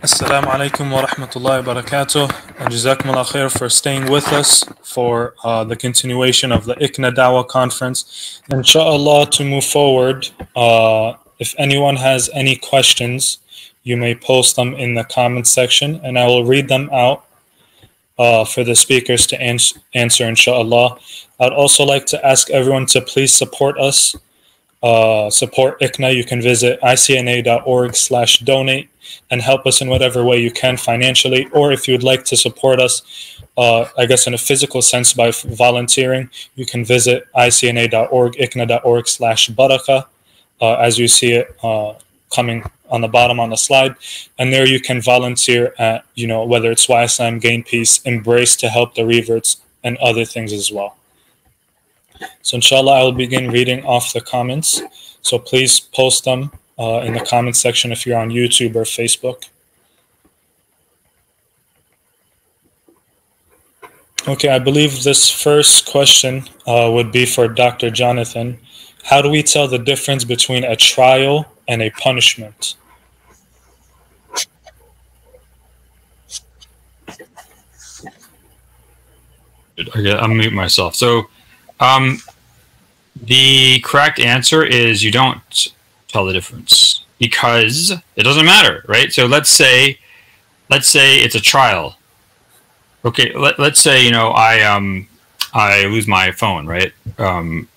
Assalamu alaikum wa rahmatullahi wa barakatuh. And Jazakumullah khair for staying with us for uh, the continuation of the ICNA Dawah conference. Inshallah, to move forward, uh, if anyone has any questions, you may post them in the comment section and I will read them out uh, for the speakers to ans- answer, inshallah. I'd also like to ask everyone to please support us. Uh, support ICNA. You can visit icna.org slash donate and help us in whatever way you can financially. Or if you'd like to support us, uh, I guess in a physical sense by volunteering, you can visit icna.org, icna.org slash baraka, uh, as you see it uh, coming on the bottom on the slide. And there you can volunteer at, you know, whether it's Islam, Gain Peace, Embrace to help the reverts, and other things as well. So inshallah, I will begin reading off the comments. So please post them uh, in the comment section if you're on YouTube or Facebook. Okay, I believe this first question uh, would be for Dr. Jonathan. How do we tell the difference between a trial and a punishment? I'll mute myself. So, um, the correct answer is you don't tell the difference because it doesn't matter, right? So let's say, let's say it's a trial. Okay, let, let's say you know I um I lose my phone, right? Um,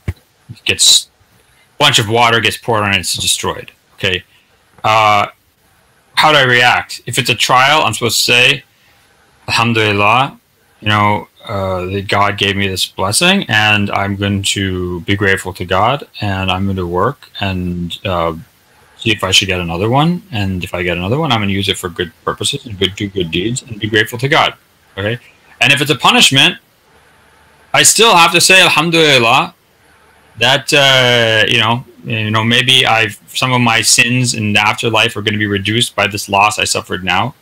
gets a bunch of water gets poured on it, it's destroyed. Okay, uh, how do I react? If it's a trial, I'm supposed to say, Alhamdulillah, you know, uh, that God gave me this blessing, and I'm going to be grateful to God, and I'm going to work and uh, see if I should get another one. And if I get another one, I'm going to use it for good purposes and good do good deeds, and be grateful to God. Okay, and if it's a punishment, I still have to say Alhamdulillah that uh, you know you know maybe I've some of my sins in the afterlife are going to be reduced by this loss I suffered now.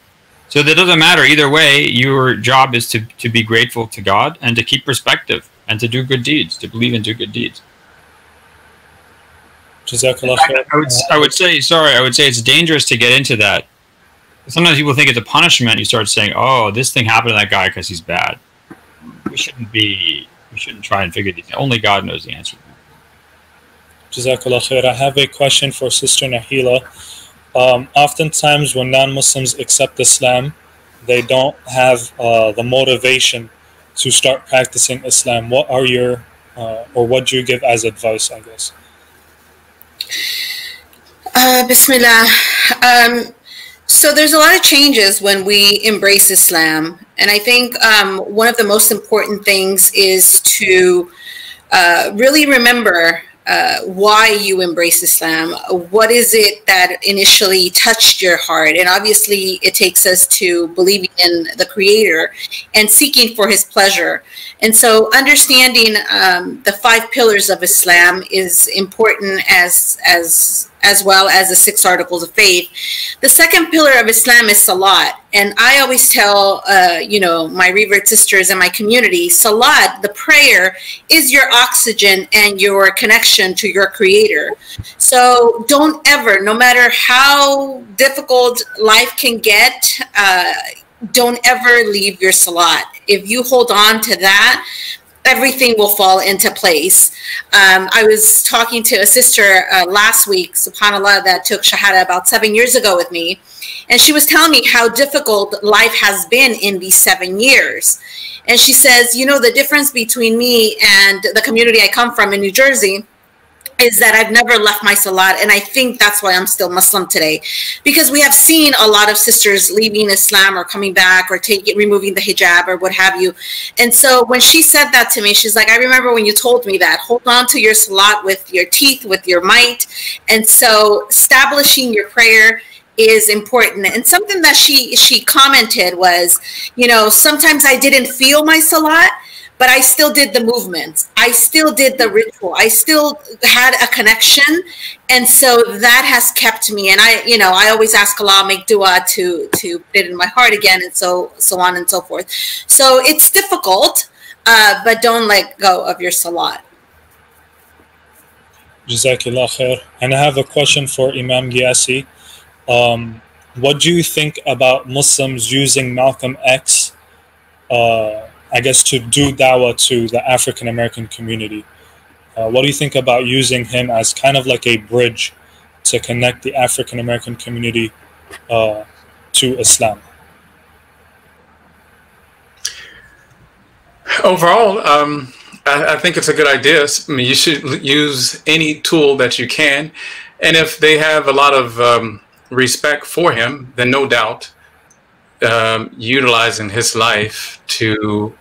So that doesn't matter either way. Your job is to to be grateful to God and to keep perspective and to do good deeds, to believe and do good deeds. Jazakallah I. I would I would say sorry. I would say it's dangerous to get into that. Sometimes people think it's a punishment. You start saying, "Oh, this thing happened to that guy because he's bad." We shouldn't be. We shouldn't try and figure these. Only God knows the answer. Jazakallah khair. I have a question for Sister Nahela. Um, oftentimes, when non Muslims accept Islam, they don't have uh, the motivation to start practicing Islam. What are your, uh, or what do you give as advice, I guess? Uh, Bismillah. Um, so there's a lot of changes when we embrace Islam, and I think um, one of the most important things is to uh, really remember uh, why you embrace Islam. What is it that initially touched your heart? And obviously, it takes us to believing in the Creator and seeking for His pleasure. And so, understanding um, the five pillars of Islam is important as as as well as the six articles of faith. The second pillar of Islam is salat, and I always tell uh, you know my revert sisters and my community, salat, the prayer, is your oxygen and your connection to your Creator. So don't ever, no matter how difficult life can get. Uh, don't ever leave your salat. If you hold on to that, everything will fall into place. Um, I was talking to a sister uh, last week, subhanAllah, that took Shahada about seven years ago with me. And she was telling me how difficult life has been in these seven years. And she says, you know, the difference between me and the community I come from in New Jersey is that I've never left my salat, and I think that's why I'm still Muslim today, because we have seen a lot of sisters leaving Islam or coming back or taking removing the hijab or what have you. And so when she said that to me, she's like, I remember when you told me that. Hold on to your salat with your teeth, with your might. And so establishing your prayer is important and something that she she commented was you know sometimes i didn't feel my salat but I still did the movements. I still did the ritual. I still had a connection. And so that has kept me. And I, you know, I always ask Allah, make dua to, to put it in my heart again and so, so on and so forth. So it's difficult, uh, but don't let go of your salat. Jazakillah khair. And I have a question for Imam Gyasi. Um, what do you think about Muslims using Malcolm X, uh, I guess, to do dawah to the African American community? Uh, what do you think about using him as kind of like a bridge to connect the African American community uh, to Islam? Overall, um, I, I, think it's a good idea. I mean, you should use any tool that you can, and if they have a lot of um, respect for him, then no doubt um, utilizing his life to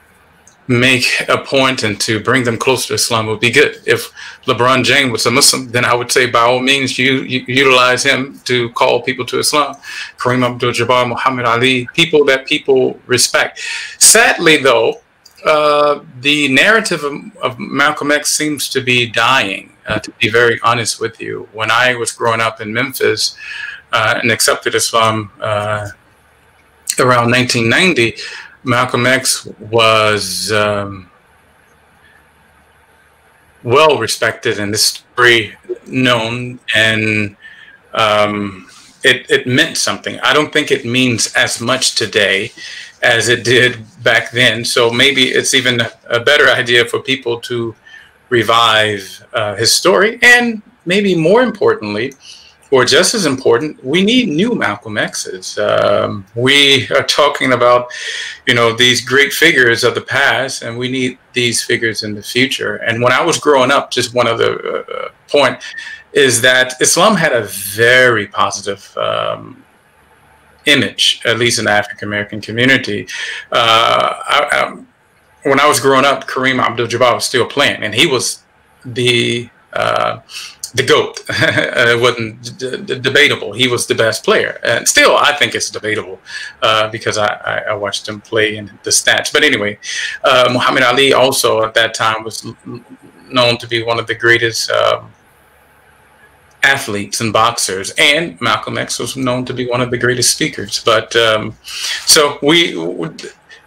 make a point and to bring them closer to Islam would be good. If LeBron James was a Muslim, then I would say by all means you, you utilize him to call people to Islam. Kareem Abdul-Jabbar, Muhammad Ali, people that people respect. Sadly, though, uh, the narrative of, of, Malcolm X seems to be dying. Uh, to be very honest with you, when I was growing up in Memphis uh, and accepted Islam uh, around 1990, Malcolm X was um, well respected and this story known, and um, it, it meant something. I don't think it means as much today as it did back then. So maybe it's even a better idea for people to revive uh, his story. And maybe more importantly, or just as important, we need new Malcolm X's. Um, we are talking about, you know, these great figures of the past, and we need these figures in the future. And when I was growing up, just one other uh, point is that Islam had a very positive um, image, at least in the African American community. Uh, I, I, when I was growing up, Kareem Abdul-Jabbar was still playing, and he was the uh, the goat. it wasn't debatable. He was the best player, and still, I think it's debatable uh, because I, I, watched him play in the stats. But anyway, uh, Muhammad Ali also at that time was known to be one of the greatest. Um, athletes and boxers, and Malcolm X was known to be one of the greatest speakers. But um, so we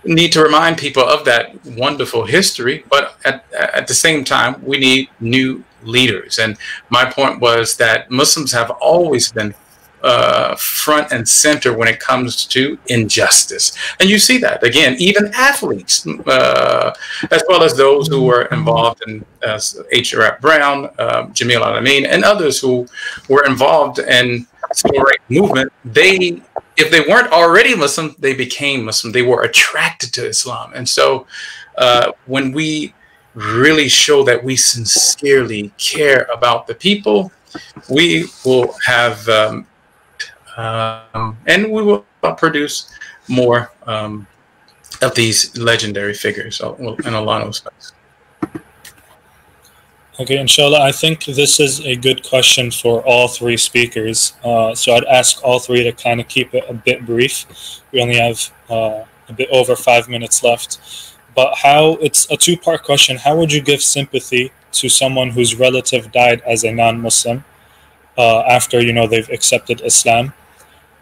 need to remind people of that wonderful history, but at, at the same time, we need new leaders. And my point was that Muslims have always been uh, front and center when it comes to injustice. And you see that again, even athletes, uh, as well as those who were involved in uh, H. Rap Brown, uh, Jamil Al-Amin, and others who were involved in civil rights movement, they if they weren't already Muslim, they became Muslim. They were attracted to Islam. And so uh, when we really show that we sincerely care about the people, we will have um, um, and we will produce more um, of these legendary figures in Allah knows best. Okay, inshallah, I think this is a good question for all three speakers. Uh, so I'd ask all three to kind of keep it a bit brief. We only have uh, a bit over five minutes left. But how, it's a two part question. How would you give sympathy to someone whose relative died as a non Muslim uh, after, you know, they've accepted Islam?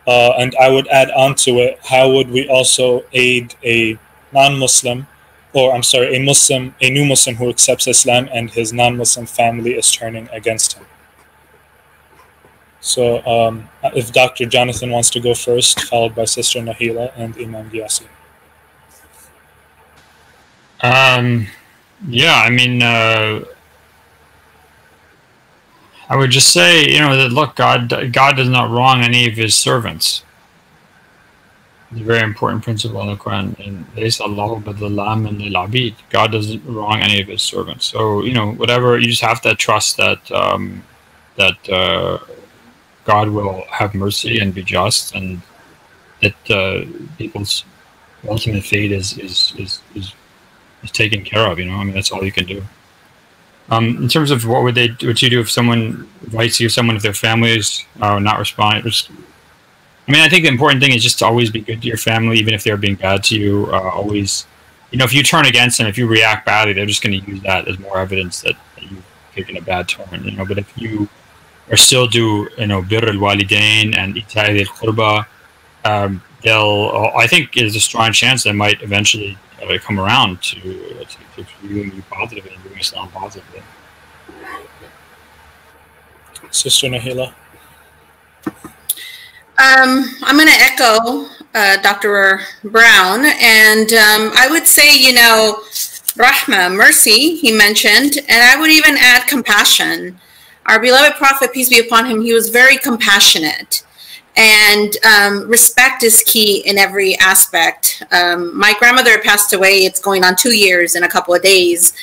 Uh, and I would add on to it, how would we also aid a non-Muslim, or I'm sorry, a Muslim, a new Muslim who accepts Islam and his non-Muslim family is turning against him? So um, if Dr. Jonathan wants to go first, followed by Sister Nahela and Imam Gyasi. Um, yeah, I mean, uh, I would just say, you know, that look, God, God does not wrong any of His servants. It's a very important principle in the Quran. And God doesn't wrong any of His servants. So you know, whatever you just have to trust that um, that uh, God will have mercy and be just, and that uh, people's ultimate fate is is, is is is taken care of. You know, I mean, that's all you can do. Um, in terms of what would they, what you do if someone writes you, someone if their families is uh, not responding? I mean, I think the important thing is just to always be good to your family, even if they're being bad to you. Uh, always, you know, if you turn against them, if you react badly, they're just going to use that as more evidence that, that you've taken a bad turn. You know, but if you are still do, you know, bir al walidain and itai al qurba, um, they'll. I think there's a strong chance they might eventually uh, come around to, to, to viewing you positively and viewing Islam positively. Sister Nahela. Um, I'm going to echo uh, Dr. Brown, and um, I would say, you know, rahma, mercy, he mentioned, and I would even add compassion. Our beloved Prophet, peace be upon him, he was very compassionate. And um, respect is key in every aspect. Um, my grandmother passed away, it's going on two years in a couple of days.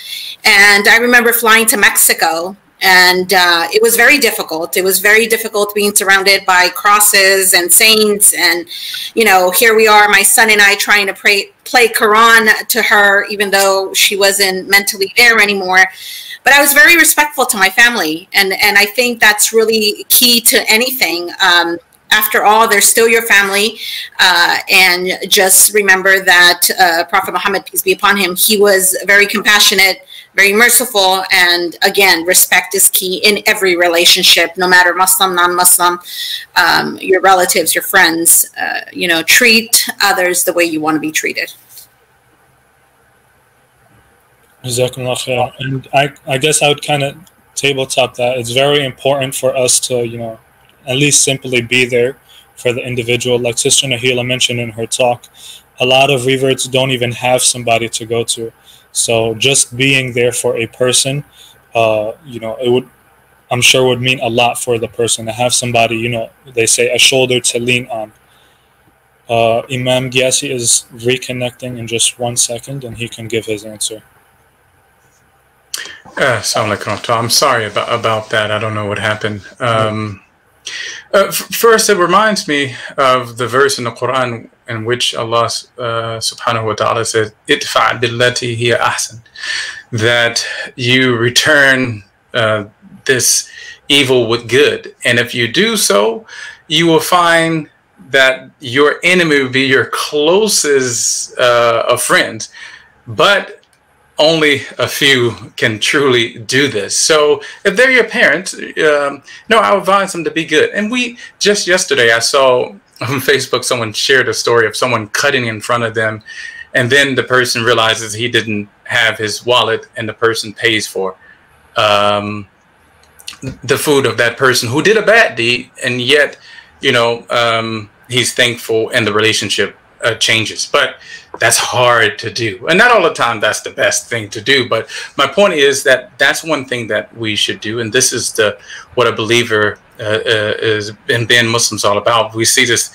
And I remember flying to Mexico and uh, it was very difficult. It was very difficult being surrounded by crosses and saints, and you know, here we are, my son and I, trying to pray, play Quran to her, even though she wasn't mentally there anymore. But I was very respectful to my family, and and I think that's really key to anything. Um, after all, they're still your family. Uh, and just remember that uh, Prophet Muhammad, peace be upon him, he was very compassionate very merciful. And again, respect is key in every relationship, no matter Muslim, non Muslim, um, your relatives, your friends. Uh, you know, treat others the way you want to be treated. And I, I guess I would kind of tabletop that. It's very important for us to, you know, at least simply be there for the individual. Like Sister Nahela mentioned in her talk, a lot of reverts don't even have somebody to go to. So just being there for a person, uh, you know, it would, I'm sure, would mean a lot for the person to have somebody, you know, they say a shoulder to lean on. Uh, Imam Gyasi is reconnecting in just one second, and he can give his answer. Uh, I'm sorry about about that. I don't know what happened. Um, uh, first, it reminds me of the verse in the Quran in which Allah uh, subhanahu wa ta'ala says, Itfa billati hiya ahsan, that you return uh, this evil with good. And if you do so, you will find that your enemy will be your closest uh, of friends. But only a few can truly do this. So if they're your parents, um, no, I advise them to be good. And we just yesterday, I saw on Facebook someone shared a story of someone cutting in front of them, and then the person realizes he didn't have his wallet, and the person pays for um, the food of that person who did a bad deed, and yet, you know, um, he's thankful, and the relationship uh, changes. But that's hard to do, and not all the time that's the best thing to do. But my point is that that's one thing that we should do, and this is the what a believer uh, uh, is and being Muslims all about. We see this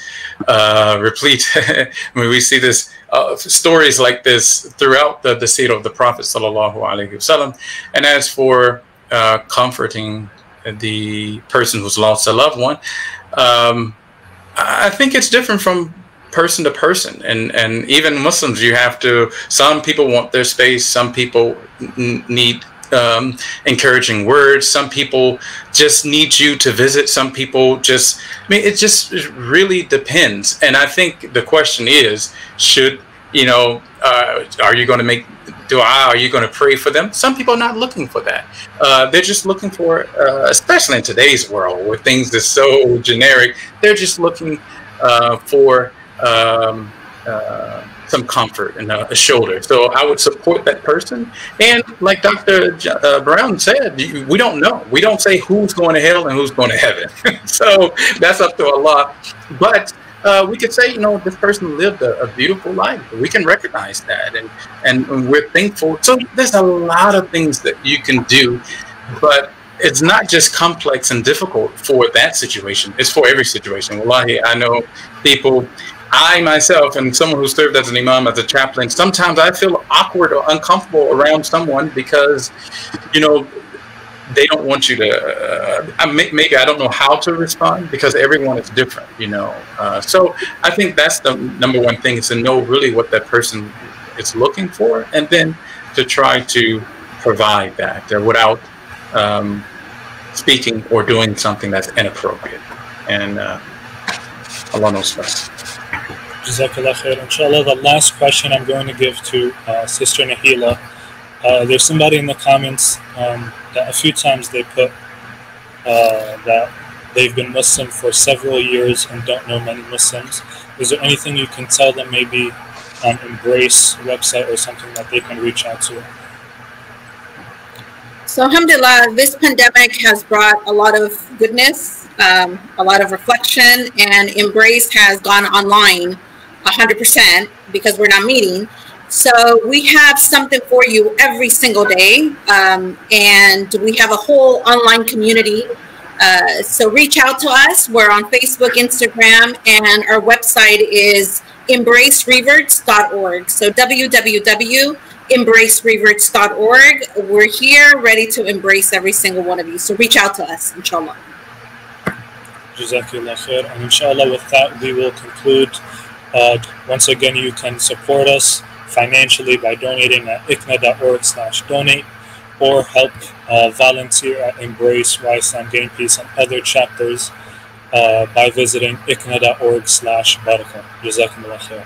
uh, replete. I mean, we see this uh, stories like this throughout the the seerah of the Prophet sallallahu alaihi wasallam. And as for comforting the person who's lost a loved one, um, I think it's different from person to person. And and even muslims you have to some people want their space some people need um, encouraging words some people just need you to visit some people just i mean it just really depends. And i think the question is should you know uh, are you going to make dua? Are you going to pray for them? Some people are not looking for that. Uh, they're just looking for uh, especially in today's world where things are so generic they're just looking uh, for um, uh, some comfort and a, a, shoulder. So I would support that person. And like Dr. J- uh, Brown said, we don't know. We don't say who's going to hell and who's going to heaven. so that's up to Allah. But uh, we could say, you know, this person lived a, a, beautiful life. We can recognize that, and, and we're thankful. So there's a lot of things that you can do, but it's not just complex and difficult for that situation. It's for every situation. Wallahi, I know people I myself, and someone who served as an imam, as a chaplain, sometimes I feel awkward or uncomfortable around someone because, you know, they don't want you to. Uh, maybe I don't know how to respond because everyone is different, you know. Uh, so I think that's the number one thing is to know really what that person is looking for, and then to try to provide that without um, speaking or doing something that's inappropriate. And uh, Allah knows best. Jazakallah khair. Inshallah, the last question I'm going to give to uh, Sister Nahela. Uh, there's somebody in the comments um, that a few times they put uh, that they've been Muslim for several years and don't know many Muslims. Is there anything you can tell them, maybe on Embrace website or something that they can reach out to? So, alhamdulillah, this pandemic has brought a lot of goodness, um, a lot of reflection, and Embrace has gone online 100% because we're not meeting. So, we have something for you every single day, um, and we have a whole online community. Uh, so, reach out to us. We're on Facebook, Instagram, and our website is embracereverts.org. So, www.embracereverts.org. We're here ready to embrace every single one of you. So reach out to us, inshallah. Jazakallah khair. And inshallah, with that, we will conclude. Uh, once again, you can support us financially by donating at icna.org slash donate or help uh, volunteer at Embrace Islam Peace and other chapters uh, by visiting icna.org slash barakah. Jazakumullah khair.